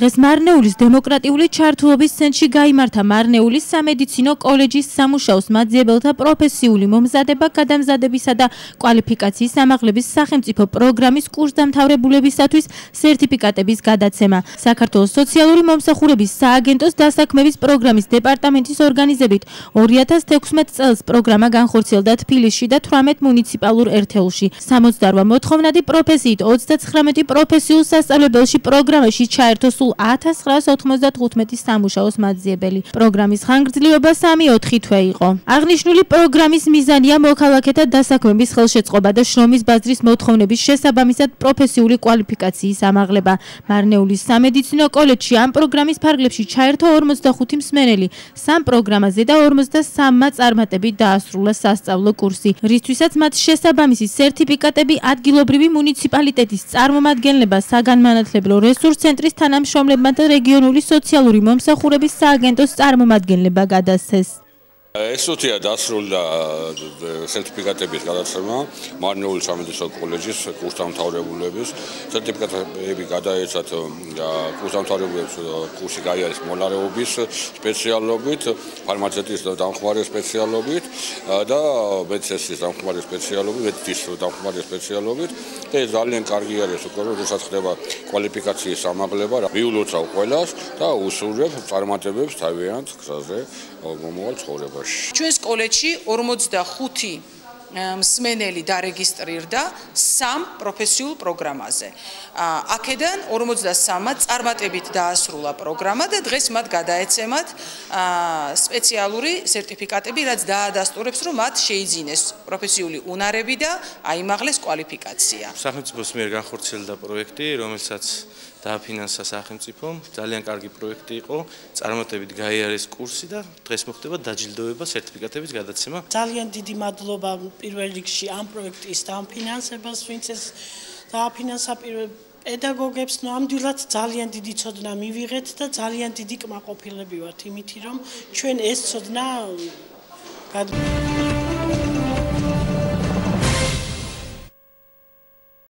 დღეს მარნეულის დემოკრატიული ჩართულობის ცენტრში გამართა მარნეულის სამედიცინო კოლეჯის სამუშაოს მაძიებელთა პროფესიული მომზადება გადამზადებისა და კვალიფიკაციის ამაღლების სახელმწიფო პროგრამის კურსდამთავრებულებისათვის სერტიფიკატების გადაცემა. საქართველოს სოციალური მომსახურების სააგენტოს დასაქმების პროგრამის დეპარტამენტის ორგანიზებით 2016 წელს პროგრამა განხორციელდა თბილისში და 18 მუნიციპალურ ერთეულში. 68 მოთხოვნადი პროფესიით 39 პროფესიულ სასწავლებელში პროგრამაში ჩაერთო სულ 1995 სამუშაოს მაძიებელი. პროგრამის ხანგრძლივობა 3-4 თვე იყო. აღნიშნული პროგრამის მიზანია მოქალაქეთა დასაქმების ხელშეწყობა და შრომის ბაზრის მოთხოვნების შესაბამისად პროფესიული კვალიფიკაციის ამაღლება. მარნეულის სამედიცინო კოლეჯში ამ პროგრამის ფარგლებში ჩაერთო 45 მსმენელი. სამ პროგრამაზე და 53-მა წარმატებით დაასრულა სასწავლო კურსი, რისთვისაც მათ შესაბამისი სერტიფიკატები ადგილობრივი მუნიციპალიტეტის წარმომადგენლება საგანმანათლებლო რესურს ცენტრის თანამ თანამშრომლებმა და რეგიონული სოციალური მომსახურების სააგენტოს წარმომადგენლებმა გადასცეს. ესუთია დასრულდა სერტიფიკატების გადაცემა მარნეულის სამედიცინო კოლეჯის კურსდამთავრებულების სერტიფიკატები გადაეცათ კურსდამთავრებულებს კურსი გაიარეს მოლარეობის სპეციალობით, ფარმაცევტის დამხმარე სპეციალობით და მედიცინის დამხმარე სპეციალობით, მედიცინის დამხმარე სპეციალობით. ეს ძალიან კარგი არის უკვე როდესაც ხდება კვალიფიკაციის ამაღლება, მიულოცავ ყველას და უსურვებ წარმატებებს თავიანთ გზაზე მომავალ ცხოვრებაში. ჩვენს კოლეჯში 45 მსმენელი დარეგისტრირდა სამ პროფესიულ პროგრამაზე. აქედან 53-მა წარმატებით დაასრულა პროგრამა და დღეს მათ გადაეცემათ სპეციალური სერტიფიკატები, რაც დაადასტურებს, რომ მათ შეიძინეს პროფესიული უნარები და აიმაღლეს კვალიფიკაცია. სახელმწიფოს მიერ განხორციელდა პროექტი, რომელსაც დააფინანსა სახელმწიფო, ძალიან კარგი პროექტი იყო, წარმატებით გაიარეს კურსი და დღეს მოხდება დაჯილდოება სერტიფიკატების გადაცემა. ძალიან დიდი მადლობა პირველ რიგში ამ პროექტის დამფინანსებას, ვინც ეს დააფინანსა პედაგოგებს, ნამდვილად ძალიან დიდი ცოდნა მივიღეთ და ძალიან დიდი კმაყოფილები ვართ იმითი, რომ ჩვენ ეს ცოდნა გადმოგვიგებთ.